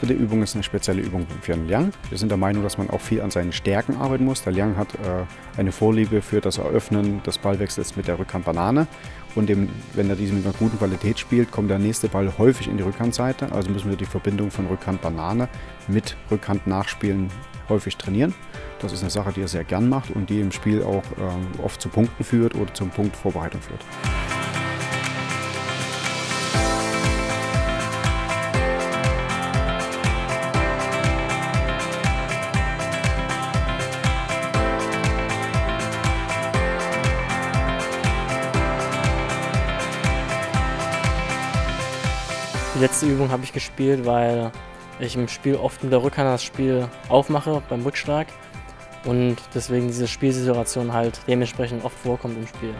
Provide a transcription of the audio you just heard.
dritte Übung ist eine spezielle Übung für einen Liang. Wir sind der Meinung, dass man auch viel an seinen Stärken arbeiten muss. Der Liang hat äh, eine Vorliebe für das Eröffnen des Ballwechsels mit der Rückhand Banane. Und dem, wenn er diese mit einer guten Qualität spielt, kommt der nächste Ball häufig in die Rückhandseite. Also müssen wir die Verbindung von Rückhand Banane mit Rückhand Nachspielen häufig trainieren. Das ist eine Sache, die er sehr gern macht und die im Spiel auch äh, oft zu Punkten führt oder zum Punkt Vorbereitung führt. Die letzte Übung habe ich gespielt, weil ich im Spiel oft mit der Rückhand das Spiel aufmache beim Rückschlag und deswegen diese Spielsituation halt dementsprechend oft vorkommt im Spiel.